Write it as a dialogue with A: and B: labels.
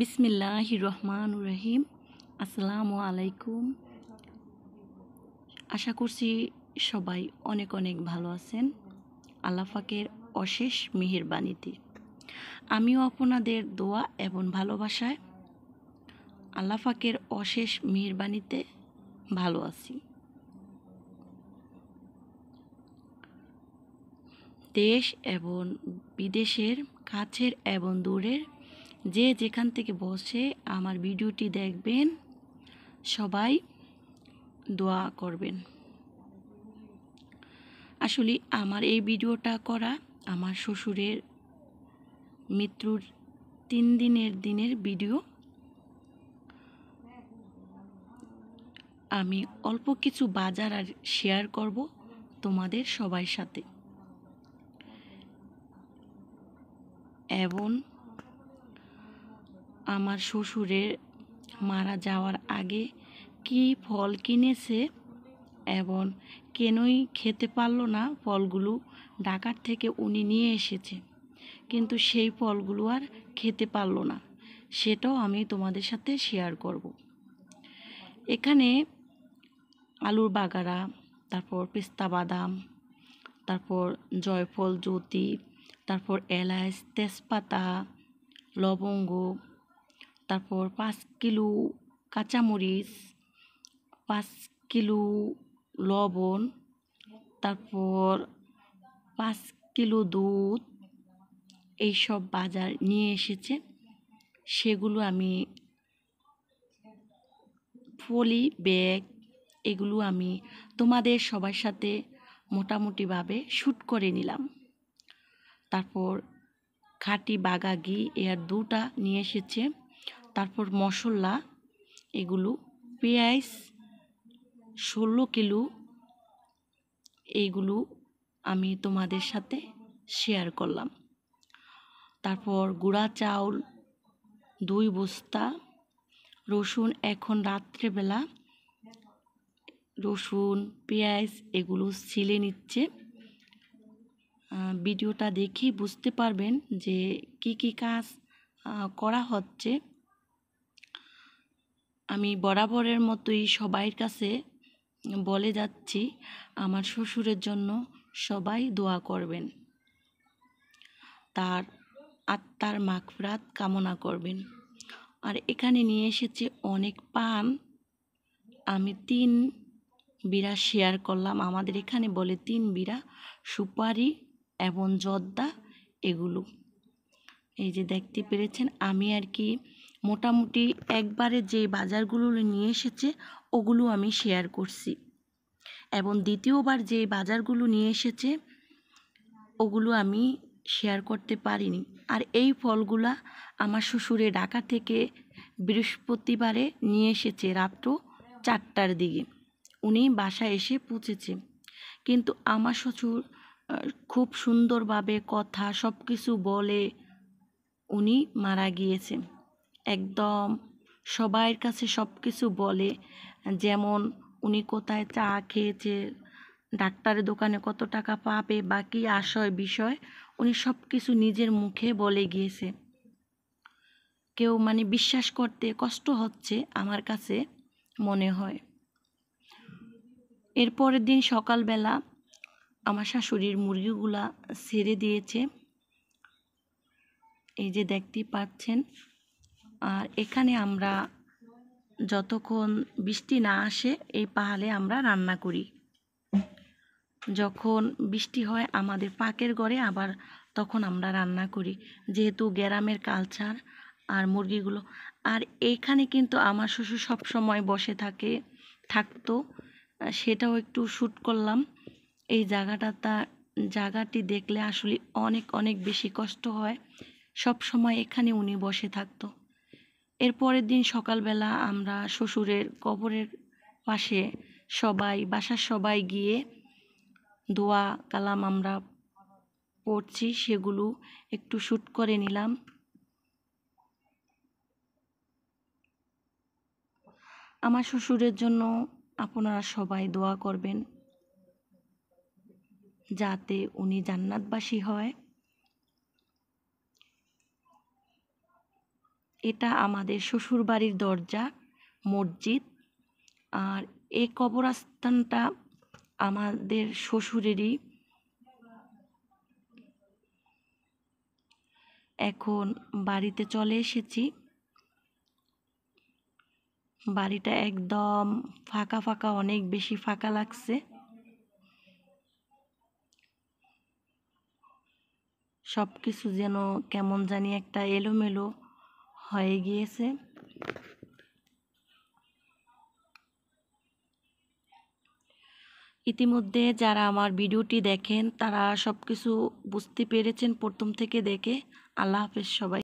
A: বিসমিল্লাহ রহমান রহিম। আসসালামু আলাইকুম। আশা করছি সবাই অনেক অনেক ভালো আছেন। আল্লাফাকের অশেষ মেহেরবানিতে। আমিও আপনাদের দোয়া এবং ভালোবাসায় আল্লাফাকের অশেষ মেহেরবানিতে ভালো আছি। দেশ এবং বিদেশের কাছের এবং দূরের যে যেখান থেকে বসে আমার ভিডিওটি দেখবেন, সবাই দোয়া করবেন। আসলে আমার এই ভিডিওটা করা আমার শ্বশুরের মৃত্যুর তিন দিনের দিনের ভিডিও। আমি অল্প কিছু বাজার আর শেয়ার করব তোমাদের সবার সাথে। এবং আমার শ্বশুরের মারা যাওয়ার আগে কি ফল কিনেছে? এবং কেনই খেতে পারল না ফলগুলো? ঢাকার থেকে উনি নিয়ে এসেছে। কিন্তু সেই ফলগুলো আর খেতে পারল না। সেটাও আমি তোমাদের সাথে শেয়ার করব। এখানে আলুর বাগারা, তারপর পেস্তা বাদাম, তারপর জয়ফল, জ্যোতি, তারপর এলাচ, তেজপাতা, লবঙ্গ তারপর পাঁচ কিলো কাঁচামরিচ, পাঁচ কিলো লবণ, তারপর পাঁচ কিলো দুধ, এইসব বাজার নিয়ে এসেছে। সেগুলো আমি ফলি ব্যাগ, এগুলো আমি তোমাদের সবার সাথে মোটামুটিভাবে শ্যুট করে নিলাম। তারপর খাঁটি বাগা ঘি এর দুটা নিয়ে এসেছে। তারপর মশলা, এগুলো পেঁয়াজ, ষোলো কিলো এইগুলো আমি তোমাদের সাথে শেয়ার করলাম। তারপর গুঁড়া চাউল, দুই বস্তা, রসুন এখন রাত্রেবেলা, রসুন, পেঁয়াজ, এগুলো ছিলে নিচ্ছে। ভিডিওটা দেখি বুঝতে পারবেন যে কি কি কাজ করা হচ্ছে। আমি বরাবরের মতোই সবাইয়ের কাছে বলে যাচ্ছি, আমার শ্বশুরের জন্য সবাই দোয়া করবেন। তার আত্মার মাগফিরাত কামনা করবেন। আর এখানে নিয়ে এসেছে অনেক পান। আমি তিন বিড়া শেয়ার করলাম। আমাদের এখানে বলে তিন বিড়া, সুপারি এবং জর্দা এগুলো। এই যে দেখতে পেরেছেন, আমি আর কি মোটামুটি একবারে যে বাজারগুলো নিয়ে এসেছে, ওগুলো আমি শেয়ার করছি। এবং দ্বিতীয়বার যে বাজারগুলো নিয়ে এসেছে, ওগুলো আমি শেয়ার করতে পারিনি। আর এই ফলগুলা আমার শ্বশুরে ঢাকা থেকে বৃহস্পতিবারে নিয়ে এসেছে রাত্র চারটার দিকে। উনি বাসায় এসে পৌঁছেছে। কিন্তু আমার শ্বশুর খুব সুন্দরভাবে কথা সব কিছু বলে উনি মারা গিয়েছে। একদম সবাইয়ের কাছে সব কিছু বলে। যেমন উনি কোথায় চা খেয়েছে, ডাক্তারের দোকানে কত টাকা পাবে, বা কী আশয় বিষয়, উনি সব কিছু নিজের মুখে বলে গিয়েছে। কেউ মানে বিশ্বাস করতে কষ্ট হচ্ছে আমার কাছে মনে হয়। এর পরের দিন সকালবেলা আমার শাশুড়ির মুরগিগুলা ছেড়ে দিয়েছে। এই যে দেখতে পাচ্ছেন আর এখানে আমরা যতক্ষণ বৃষ্টি না আসে, এই পাহাড়ে আমরা রান্না করি। যখন বৃষ্টি হয়, আমাদের পাকের ঘরে আবার তখন আমরা রান্না করি, যেহেতু গ্রামের কালচার আর মুরগিগুলো। আর এইখানে কিন্তু আমার শ্বশুর সব সময় বসে থাকে, থাকতো। সেটাও একটু শ্যুট করলাম। এই জায়গাটা তা, জায়গাটি দেখলে আসলে অনেক অনেক বেশি কষ্ট হয়। সব সময় এখানে উনি বসে থাকতো। এর পরের দিন সকালবেলা আমরা শ্বশুরের কবরের পাশে সবাই, বাসার সবাই গিয়ে দোয়া, কালাম আমরা পড়ছি, সেগুলো একটু শ্যুট করে নিলাম। আমার শ্বশুরের জন্য আপনারা সবাই দোয়া করবেন, যাতে উনি জান্নাতবাসী হয়। এটা আমাদের শ্বশুরবাড়ির দরজা, মসজিদ। আর এই কবরস্থানটা আমাদের শ্বশুরেরই। এখন বাড়িতে চলে এসেছি। বাড়িটা একদম ফাঁকা ফাঁকা, অনেক বেশি ফাঁকা লাগছে। সব কিছু যেন কেমন জানি একটা এলোমেলো। হয়ে গিয়েছে। ইতিমধ্যে যারা আমার ভিডিওটি দেখেন, তারা সব কিছু বুঝতে পেরেছেন প্রথম থেকে দেখে। আল্লাহ হাফেজ সবাই।